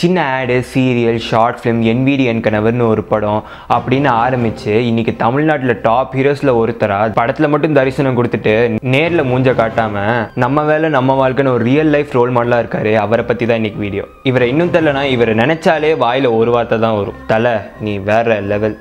சின்ன ஆடு serial short film என்விடியன் கணவர்னு ஒரு படம் அப்படின்னு ஆரம்பிச்சு இன்னைக்கு தமிழ்நாட்டில் டாப் ஹீரோஸில் ஒருத்தரா படத்தில் மட்டும் தரிசனம் கொடுத்துட்டு நேரில் மூஞ்ச காட்டாம நம்ம வேலை நம்ம வாழ்க்கைன்னு ஒரு ரியல் லைஃப் ரோல் மாடலாக இருக்காரு. அவரை பற்றி தான் இன்னைக்கு வீடியோ இவரை இன்னும் தெரிலனா இவரை நினைச்சாலே வாயில் ஒரு வார்த்தை தான் வரும். தலை நீ வேற லெவல்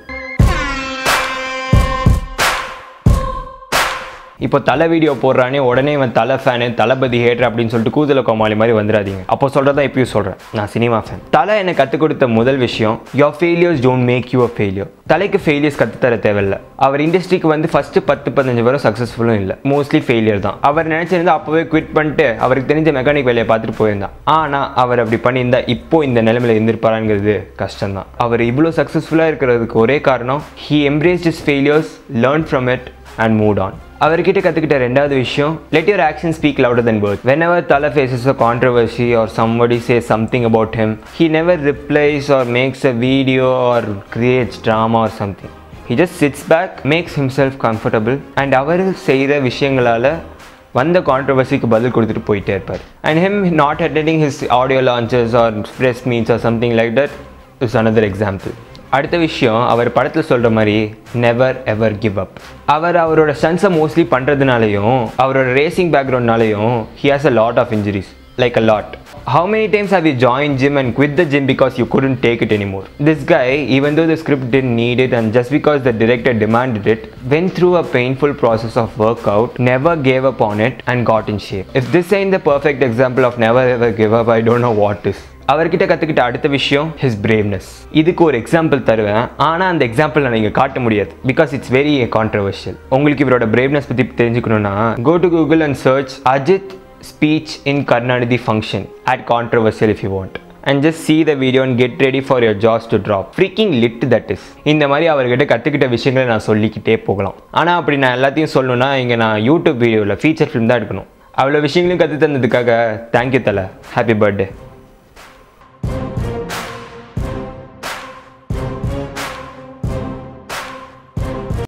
இப்போ தலை வீடியோ போடுறானே உடனே இவன் தலை ஃபேனு தளபதி ஹேட்டர் அப்படின்னு சொல்லிட்டு கூதல கோமாளி மாதிரி வந்துடாதீங்க. அப்போ சொல்கிறதா இப்பயும் சொல்கிறேன் நான் சினிமா ஃபேன் தலை எனக்கு கற்றுக் கொடுத்த முதல் விஷயம் your failures don't make you a failure தலைக்கு ஃபெயிலியர்ஸ் கற்றுத்தர தேவையில்ல. அவர் இண்டஸ்ட்ரிக்கு வந்து ஃபஸ்ட்டு பத்து பதினஞ்சு வரும் சக்ஸஸ்ஃபுல்லும் இல்லை. மோஸ்ட்லி ஃபெயிலியர் தான். அவர் நினச்சிருந்தா அப்போவே குவிட் பண்ணிட்டு அவருக்கு தெரிஞ்ச மெக்கானிக் வேலையை பார்த்துட்டு போயிருந்தான். ஆனால் அவர் அப்படி பண்ணியிருந்தா இப்போ இந்த நிலைமையில கஷ்டம் கஷ்டம்தான். அவர் இவ்வளோ சக்ஸஸ்ஃபுல்லாக இருக்கிறதுக்கு ஒரே காரணம் he embraces failures learn from it and moved on அவர்கிட்ட கற்றுக்கிட்ட ரெண்டாவது விஷயம் let your action speak louder than word when our Thala faces a controversy or somebody say something about him he never replies or makes a video or creates drama or something he just sits back makes himself comfortable and அவர் செய்கிற விஷயங்களால் வந்த கான்ட்ரவர்சிக்கு பதில் கொடுத்துட்டு போயிட்டே இருப்பார் and him not attending his audio launches or press meets or something like that is another example அடுத்த விஷயம் அவர் படத்தில் சொல்கிற மாதிரி நெவர் எவர் கிவ் அப் அவர் அவரோட ஸ்டன்ஸை மோஸ்ட்லி பண்ணுறதுனாலையும் அவரோட racing பேக்ரவுண்ட்னாலையும் he has a lot of injuries like a lot How many times have you joined gym and quit the gym because you couldn't take it anymore? This guy, even though the script didn't need it and just because the director demanded it, went through a painful process of workout, never gave up on it, and got in shape. If this ain't the perfect example of never ever give up, I don't know what is. அவர்கிட்ட கற்றுக்கிட்ட அடுத்த விஷயம் his braveness இதுக்கு ஒரு example தருவேன். ஆனால் அந்த example நீங்கள் காட்ட முடியாது. பிகாஸ் இட்ஸ் வெரி கான்ட்ரவர்ஷியல் உங்களுக்கு இவரோட பிரேவ்னஸ் பற்றி தெரிஞ்சுக்கணும்னா go to Google and search Ajith speech in Karunanidhi function at controversial if you want and just see the video and get ready for your jaws to drop freaking lit that is இந்த மாதிரி அவர்கிட்ட கற்றுக்கிட்ட விஷயங்களை நான் சொல்லிக்கிட்டே போகலாம். ஆனால் அப்படி நான் எல்லாத்தையும் சொல்லணும்னா இங்கே நான் யூடியூப் வீடியோவில் ஃபீச்சர் ஃபிலிம் தான் எடுக்கணும். அவ்வளோ விஷயங்களையும் கற்று தந்ததுக்காக தேங்க்யூ தலை. Happy birthday